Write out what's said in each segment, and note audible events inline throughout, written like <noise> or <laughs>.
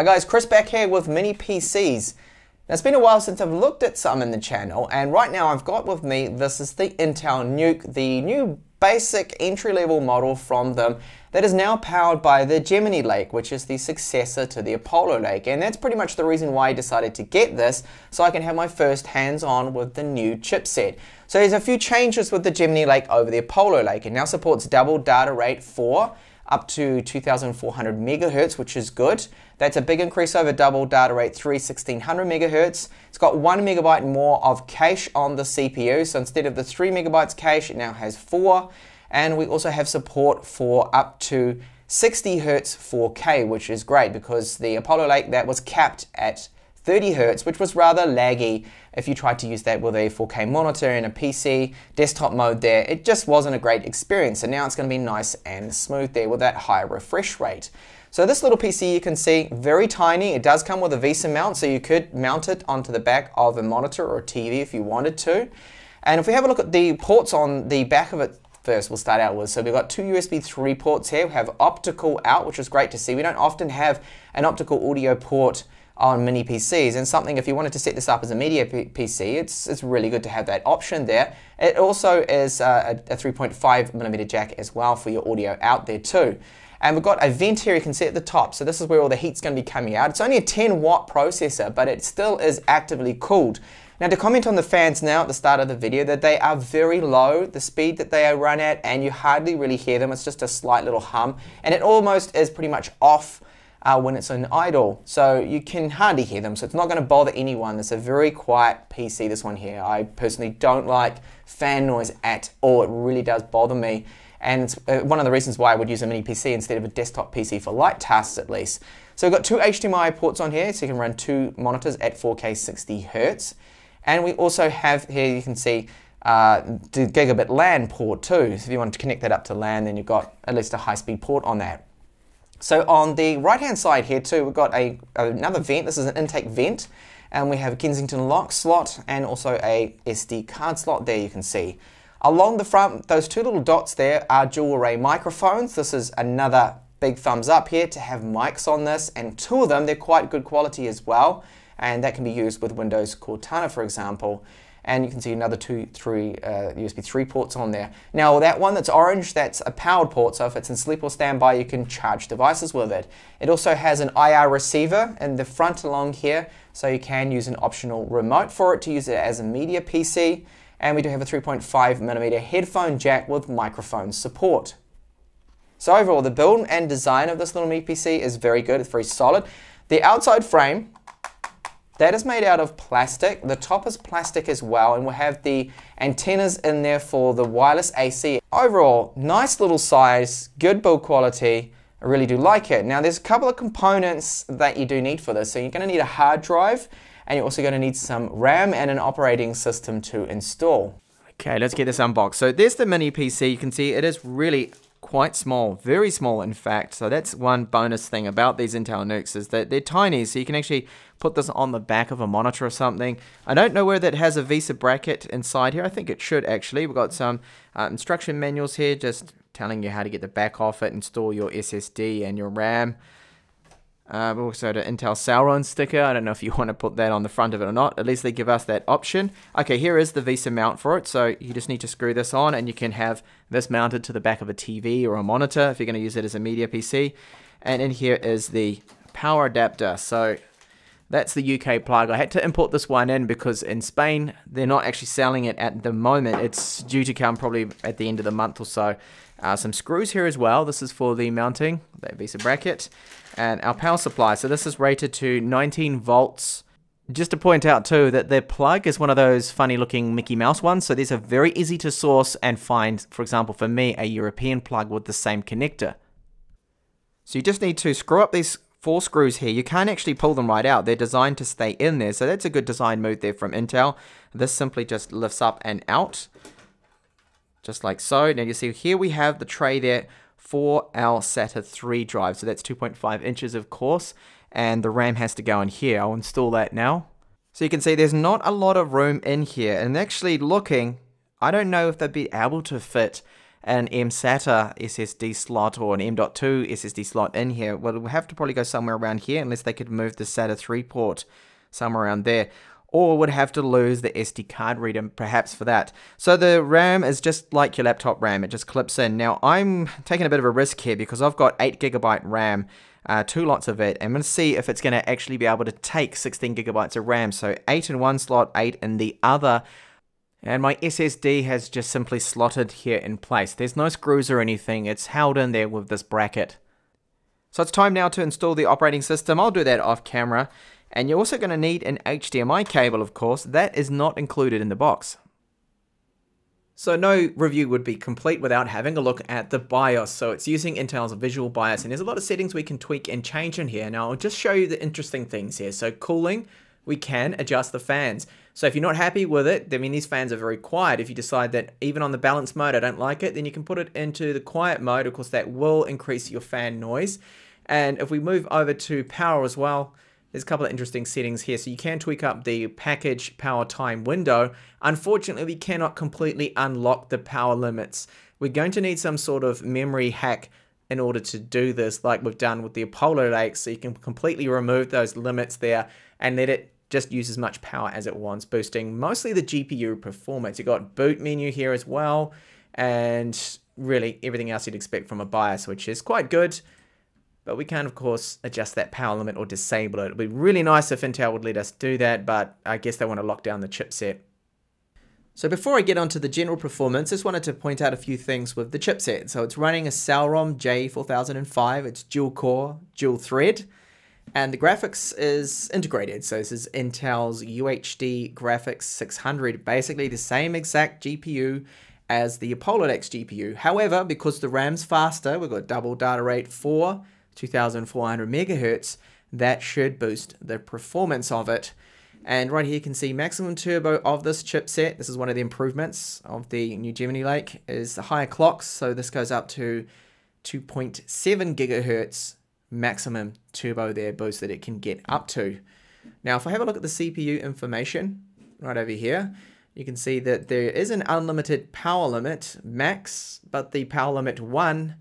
Hi guys, Chris back here with Mini PCs. Now it's been a while since I've looked at some in the channel and right now I've got with me, this is the Intel NUC, the new basic entry-level model from them that is now powered by the Gemini Lake, which is the successor to the Apollo Lake. And that's pretty much the reason why I decided to get this, so I can have my first hands-on with the new chipset. So there's a few changes with the Gemini Lake over the Apollo Lake. It now supports double data rate 4 up to 2400 megahertz, which is good. That's a big increase over double data rate 3 1600 megahertz. It's got one megabyte more of cache on the CPU, so instead of the three megabytes cache, it now has four. And we also have support for up to 60 hertz 4K, which is great because the Apollo Lake that was capped at 30 hertz, which was rather laggy if you tried to use that with a 4K monitor in a PC desktop mode there. It just wasn't a great experience, and now it's going to be nice and smooth there with that higher refresh rate. So this little PC you can see, very tiny. It does come with a VESA mount, so you could mount it onto the back of a monitor or a TV if you wanted to. And if we have a look at the ports on the back of it first we'll start out with. So we've got two USB 3 ports here. We have optical out, which is great to see. We don't often have an optical audio port on mini PCs and something if you wanted to set this up as a media PC it's, it's really good to have that option there. It also is uh, a, a 3.5 millimeter jack as well for your audio out there too. And we've got a vent here you can see at the top so this is where all the heat's going to be coming out. It's only a 10 watt processor but it still is actively cooled. Now to comment on the fans now at the start of the video that they are very low, the speed that they are run at and you hardly really hear them, it's just a slight little hum and it almost is pretty much off uh, when it's in idle. So you can hardly hear them, so it's not going to bother anyone. It's a very quiet PC, this one here. I personally don't like fan noise at all. It really does bother me. And it's uh, one of the reasons why I would use a mini PC instead of a desktop PC for light tasks at least. So we've got two HDMI ports on here, so you can run two monitors at 4K 60 Hertz. And we also have here, you can see uh, the gigabit LAN port too. So if you want to connect that up to LAN, then you've got at least a high-speed port on that. So on the right-hand side here too, we've got a, another vent. This is an intake vent. And we have a Kensington lock slot and also a SD card slot there you can see. Along the front, those two little dots there are dual array microphones. This is another big thumbs up here to have mics on this and two of them, they're quite good quality as well. And that can be used with Windows Cortana, for example and you can see another two, three uh, USB 3 ports on there. Now that one that's orange, that's a powered port, so if it's in sleep or standby, you can charge devices with it. It also has an IR receiver in the front along here, so you can use an optional remote for it to use it as a media PC. And we do have a 3.5 millimeter headphone jack with microphone support. So overall, the build and design of this little Mini PC is very good. It's very solid. The outside frame that is made out of plastic. The top is plastic as well, and we'll have the antennas in there for the wireless AC. Overall, nice little size, good build quality. I really do like it. Now, there's a couple of components that you do need for this. So you're going to need a hard drive, and you're also going to need some RAM and an operating system to install. Okay, let's get this unboxed. So there's the mini PC. You can see it is really quite small, very small in fact. So that's one bonus thing about these Intel NUCs is that they're tiny, so you can actually put this on the back of a monitor or something. I don't know whether it has a VESA bracket inside here. I think it should actually. We've got some uh, instruction manuals here just telling you how to get the back off it, install your SSD and your RAM. Uh, also the Intel Celeron sticker. I don't know if you <laughs> want to put that on the front of it or not. At least they give us that option. Okay, here is the VESA mount for it. So you just need to screw this on and you can have this mounted to the back of a TV or a monitor if you're going to use it as a media PC. And in here is the power adapter. So that's the UK plug. I had to import this one in because in Spain, they're not actually selling it at the moment. It's due to come probably at the end of the month or so. Uh, some screws here as well. This is for the mounting, that VESA bracket and our power supply. So this is rated to 19 volts. Just to point out too that their plug is one of those funny looking Mickey Mouse ones. So these are very easy to source and find, for example, for me, a European plug with the same connector. So you just need to screw up these four screws here. You can't actually pull them right out. They're designed to stay in there. So that's a good design move there from Intel. This simply just lifts up and out. Just like so. Now you see here we have the tray there for our SATA 3 drive. So that's 2.5 inches, of course, and the RAM has to go in here. I'll install that now. So you can see there's not a lot of room in here, and actually looking, I don't know if they'd be able to fit an mSATA SSD slot or an M.2 SSD slot in here. Well, we'll have to probably go somewhere around here unless they could move the SATA 3 port somewhere around there. Or would have to lose the SD card reader perhaps for that. So the RAM is just like your laptop RAM, it just clips in. Now I'm taking a bit of a risk here because I've got 8 gigabyte RAM uh, two lots of it. I'm going to see if it's going to actually be able to take 16 gigabytes of RAM. So 8 in one slot, 8 in the other. And my SSD has just simply slotted here in place. There's no screws or anything. It's held in there with this bracket. So it's time now to install the operating system. I'll do that off camera. And you're also going to need an HDMI cable, of course. That is not included in the box. So no review would be complete without having a look at the BIOS. So it's using Intel's Visual BIOS and there's a lot of settings we can tweak and change in here. Now I'll just show you the interesting things here. So cooling, we can adjust the fans. So if you're not happy with it, I mean these fans are very quiet. If you decide that even on the balance mode I don't like it, then you can put it into the quiet mode. Of course that will increase your fan noise. And if we move over to power as well, there's a couple of interesting settings here. So you can tweak up the package power time window. Unfortunately, we cannot completely unlock the power limits. We're going to need some sort of memory hack in order to do this like we've done with the Apollo Lake. So you can completely remove those limits there and let it just use as much power as it wants, boosting mostly the GPU performance. You've got boot menu here as well, and really everything else you'd expect from a BIOS, which is quite good but we can of course adjust that power limit or disable it. It'd be really nice if Intel would let us do that, but I guess they want to lock down the chipset. So before I get onto the general performance, just wanted to point out a few things with the chipset. So it's running a Celeron J4005, it's dual core, dual thread, and the graphics is integrated. So this is Intel's UHD Graphics 600, basically the same exact GPU as the Apollo Lake's GPU. However, because the RAM's faster, we've got double data rate 4, 2400 megahertz, that should boost the performance of it. And right here you can see maximum turbo of this chipset. This is one of the improvements of the new Gemini Lake is the higher clocks. So this goes up to 2.7 gigahertz maximum turbo there boost that it can get up to. Now if I have a look at the CPU information right over here, you can see that there is an unlimited power limit max, but the power limit 1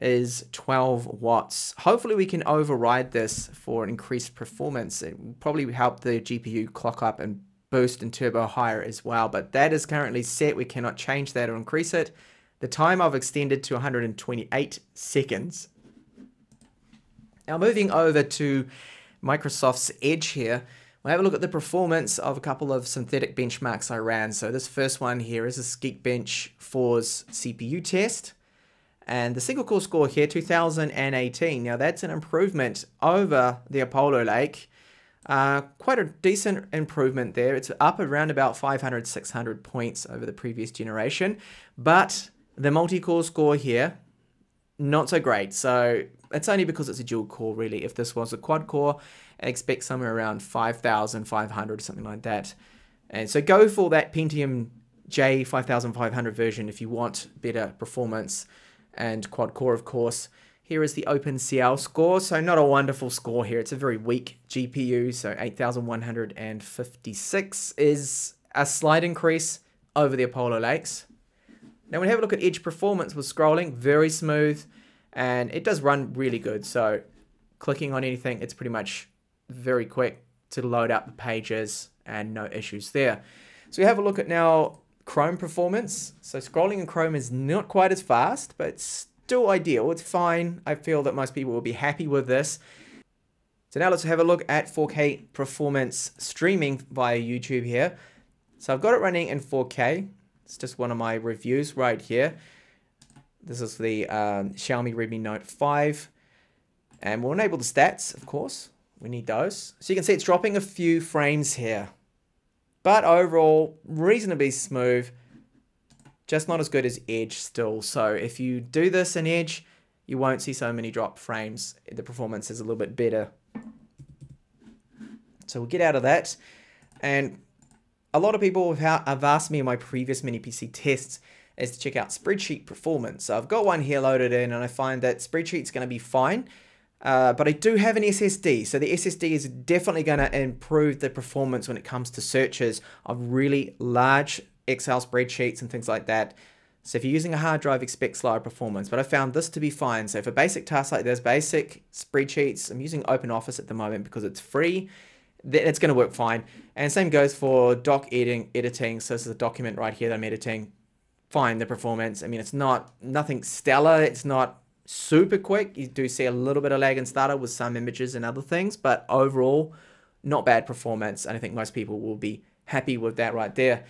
is 12 watts. Hopefully we can override this for increased performance. It will probably help the GPU clock up and boost and turbo higher as well, but that is currently set. We cannot change that or increase it. The time I've extended to 128 seconds. Now moving over to Microsoft's Edge here, we'll have a look at the performance of a couple of synthetic benchmarks I ran. So this first one here is a Geekbench 4's CPU test. And the single core score here, 2018. Now that's an improvement over the Apollo Lake. Uh, quite a decent improvement there. It's up around about 500, 600 points over the previous generation. But the multi-core score here, not so great. So it's only because it's a dual core really. If this was a quad core, I expect somewhere around 5,500, something like that. And so go for that Pentium J5500 version if you want better performance and quad core, of course. Here is the OpenCL score, so not a wonderful score here. It's a very weak GPU, so 8156 is a slight increase over the Apollo Lakes. Now we have a look at Edge performance with scrolling, very smooth, and it does run really good. So clicking on anything, it's pretty much very quick to load up the pages and no issues there. So we have a look at now Chrome performance. So scrolling in Chrome is not quite as fast, but still ideal. It's fine. I feel that most people will be happy with this. So now let's have a look at 4K performance streaming via YouTube here. So I've got it running in 4K. It's just one of my reviews right here. This is the um, Xiaomi Redmi Note 5. And we'll enable the stats, of course. We need those. So you can see it's dropping a few frames here. But overall, reasonably smooth. Just not as good as Edge still. So if you do this in Edge, you won't see so many drop frames. The performance is a little bit better. So we'll get out of that. And a lot of people have asked me in my previous mini PC tests is to check out spreadsheet performance. So I've got one here loaded in and I find that spreadsheet's going to be fine. Uh, but I do have an SSD, so the SSD is definitely going to improve the performance when it comes to searches of really large Excel spreadsheets and things like that. So if you're using a hard drive, expect slower performance. But I found this to be fine. So for basic tasks like this, basic spreadsheets, I'm using OpenOffice at the moment because it's free. Then it's going to work fine. And same goes for doc editing. editing. So this is a document right here that I'm editing. Fine, the performance. I mean, it's not nothing stellar. It's not super quick. You do see a little bit of lag in startup with some images and other things, but overall, not bad performance. And I think most people will be happy with that right there.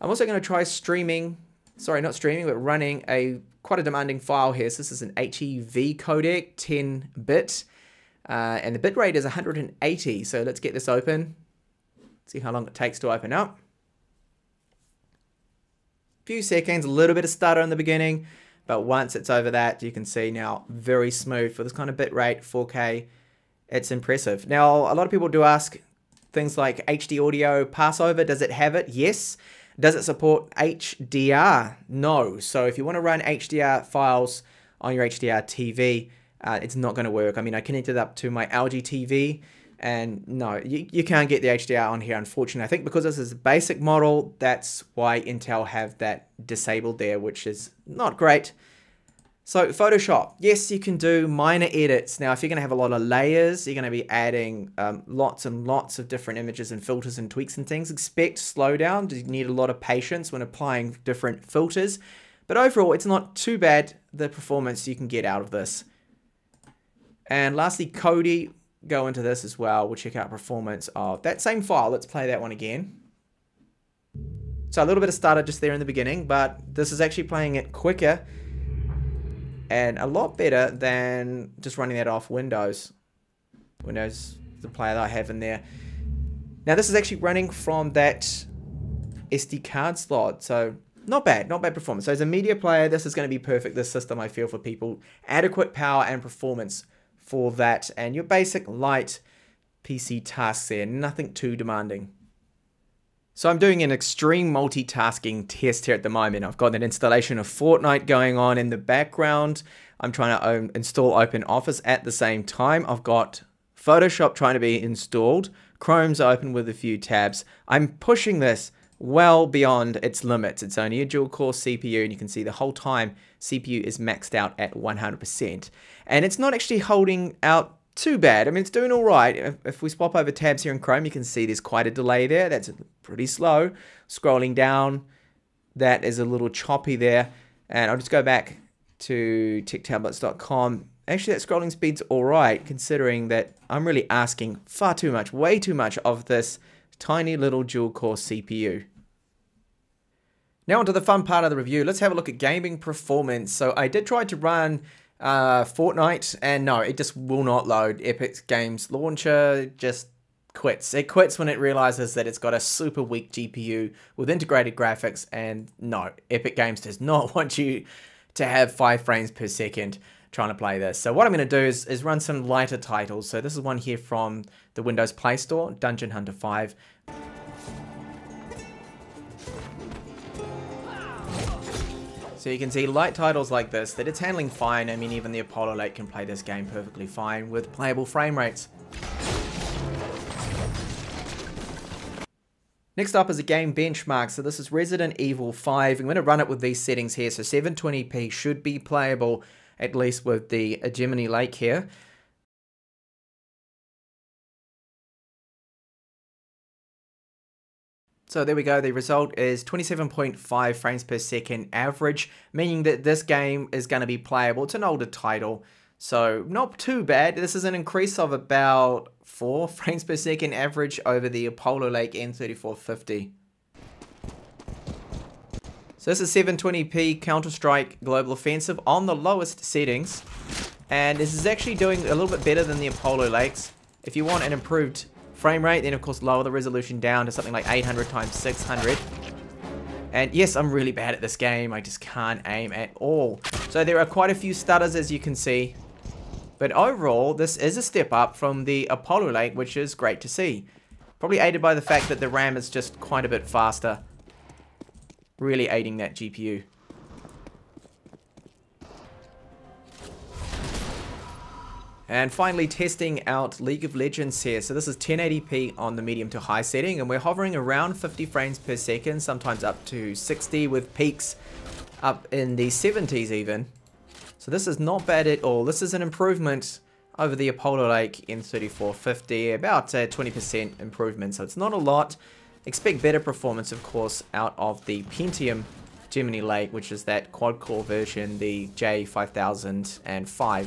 I'm also going to try streaming sorry, not streaming, but running a quite a demanding file here. So this is an HEV codec, 10 bit, uh, and the bitrate is 180. So let's get this open, see how long it takes to open up. Few seconds, a little bit of stutter in the beginning, but once it's over that, you can see now very smooth for this kind of bitrate, 4K. It's impressive. Now, a lot of people do ask things like HD audio passthrough. Does it have it? Yes. Does it support HDR? No. So if you want to run HDR files on your HDR TV, uh, it's not going to work. I mean, I connected up to my LG TV and no, you, you can't get the HDR on here, unfortunately. I think because this is a basic model, that's why Intel have that disabled there, which is not great. So Photoshop, yes, you can do minor edits. Now, if you're going to have a lot of layers, you're going to be adding um, lots and lots of different images and filters and tweaks and things. Expect slowdown. You need a lot of patience when applying different filters. But overall, it's not too bad, the performance you can get out of this. And lastly, Kodi, go into this as well. We'll check out performance of that same file. Let's play that one again. So a little bit of stutter just there in the beginning, but this is actually playing it quicker and a lot better than just running that off Windows. Windows, the player that I have in there. Now this is actually running from that SD card slot, so not bad, not bad performance. So as a media player, this is going to be perfect, this system I feel for people. Adequate power and performance for that, and your basic light PC tasks there, nothing too demanding. So I'm doing an extreme multitasking test here at the moment. I've got an installation of Fortnite going on in the background. I'm trying to um, install OpenOffice at the same time. I've got Photoshop trying to be installed. Chrome's open with a few tabs. I'm pushing this well beyond its limits. It's only a dual core CPU and you can see the whole time CPU is maxed out at 100%. And it's not actually holding out too bad. I mean, it's doing all right. If, if, we swap over tabs here in Chrome, you can see there's quite a delay there. That's pretty slow. Scrolling down, that is a little choppy there. And I'll just go back to techtablets.com. Actually, that scrolling speed's all right, considering that I'm really asking far too much, way too much of this tiny little dual-core CPU. Now onto the fun part of the review. Let's have a look at gaming performance. So I did try to run uh, Fortnite, and no, it just will not load. Epic Games Launcher just quits. It quits when it realizes that it's got a super weak GPU with integrated graphics, and no, Epic Games does not <laughs> want you to have 5 frames per second trying to play this. So what I'm going to do is, is run some lighter titles. So this is one here from the Windows Play Store, Dungeon Hunter 5. So you can see light titles like this, that it's handling fine. I mean, even the Apollo Lake can play this game perfectly fine with playable frame rates. Next up is a game benchmark. So this is Resident Evil 5. I'm going to run it with these settings here. So 720p should be playable, at least with the Gemini Lake here. So there we go, the result is 27.5 frames per second average, meaning that this game is going to be playable. It's an older title, so not too bad. This is an increase of about 4 <laughs> frames per second average over the Apollo Lake N3450. So this is 720p Counter-Strike Global Offensive on the lowest settings. And this is actually doing a little bit better than the Apollo Lakes. If you want an improved frame rate, then of course lower the resolution down to something like 800 times 600. And yes, I'm really bad at this game. I just can't aim at all. So there are quite a few stutters as you can see. But overall, this is a step up from the Apollo Lake, which is great to see. Probably aided by the fact that the RAM is just quite a bit faster. Really aiding that GPU. And finally testing out League of Legends here. So this is 1080p on the medium to high setting and we're hovering around 50 frames per second, sometimes up to 60 with peaks up in the 70s even. So this is not bad at all. This is an improvement over the Apollo Lake N3450, about 20% improvement. So it's not a lot. Expect better performance, of course, out of the Pentium Gemini Lake, which is that quad-core version, the J5005.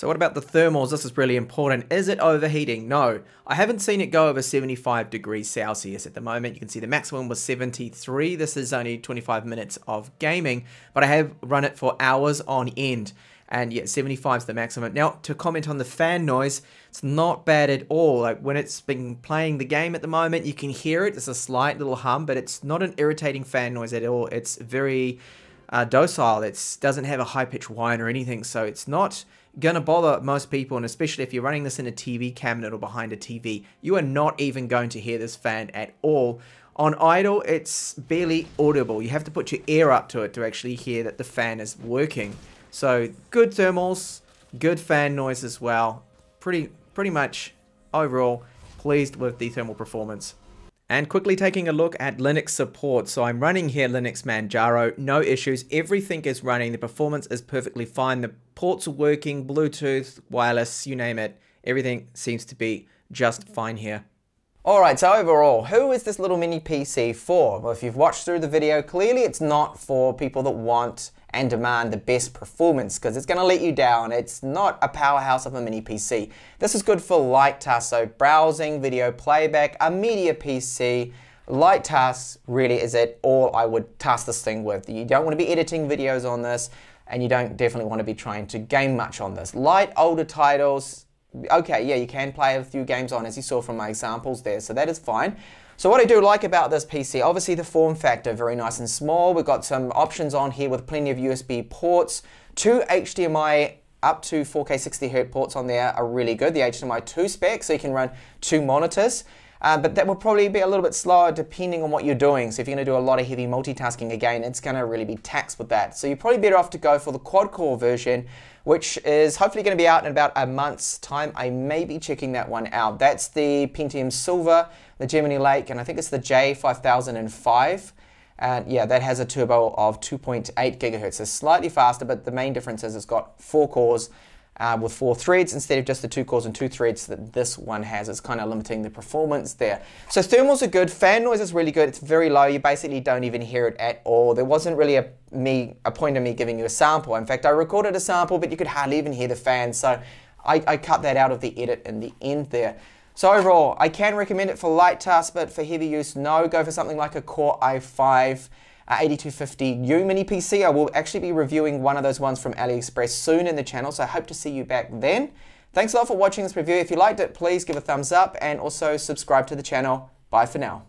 So what about the thermals? This is really important. Is it overheating? No. I haven't seen it go over 75 degrees Celsius at the moment. You can see the maximum was 73. This is only 25 minutes of gaming, but I have run it for hours on end and yet 75 is the maximum. Now, to comment on the fan noise, it's not bad at all. Like when it's been playing the game at the moment, you can hear it. It's a slight little hum, but it's not an irritating fan noise at all. It's very uh, docile. It doesn't have a high-pitched whine or anything, so it's not going to bother most people, and especially if you're running this in a TV cabinet or behind a TV, you are not even going to hear this fan at all. On idle, it's barely audible. You have to put your ear up to it to actually hear that the fan is working. So good thermals, good fan noise as well. Pretty, pretty much overall pleased with the thermal performance. And quickly taking a look at Linux support. So I'm running here Linux Manjaro, no issues. Everything is running. The performance is perfectly fine. The ports are working, Bluetooth, wireless, you name it. Everything seems to be just fine here. Alright, so overall, who is this little mini PC for? Well, if you've watched through the video, clearly it's not for people that want and demand the best performance because it's going to let you down. It's not a powerhouse of a mini PC. This is good for light tasks, so browsing, video playback, a media PC. Light tasks really is it all I would task this thing with. You don't want to be editing videos on this and you don't definitely want to be trying to game much on this. Light older titles, okay, yeah, you can play a few games on as you saw from my examples there, so that is fine. So what I do like about this PC, obviously the form factor, very nice and small. We've got some options on here with plenty of USB ports, two HDMI up to 4K 60Hz ports on there are really good. The HDMI 2 spec, so you can run two monitors. Uh, but that will probably be a little bit slower depending on what you're doing. So if you're going to do a lot of heavy multitasking again, it's going to really be taxed with that. So you're probably better off to go for the quad-core version, which is hopefully going to be out in about a month's time. I may be checking that one out. That's the Pentium Silver, the Gemini Lake, and I think it's the J5005. And yeah, that has a turbo of 2.8 gigahertz. So slightly faster, but the main difference is it's got four cores uh, with four threads instead of just the two cores and two threads that this one has. It's kind of limiting the performance there. So thermals are good. Fan noise is really good. It's very low. You basically don't even hear it at all. There wasn't really a me a point of me giving you a sample. In fact, I recorded a sample, but you could hardly even hear the fan. So I, I cut that out of the edit in the end there. So overall, I can recommend it for light tasks, but for heavy use, no. Go for something like a Core i5 uh, 8250U mini PC. I will actually be reviewing one of those ones from AliExpress soon in the channel, so I hope to see you back then. Thanks a lot for watching this review. If you liked it, please give a thumbs up and also subscribe to the channel. Bye for now.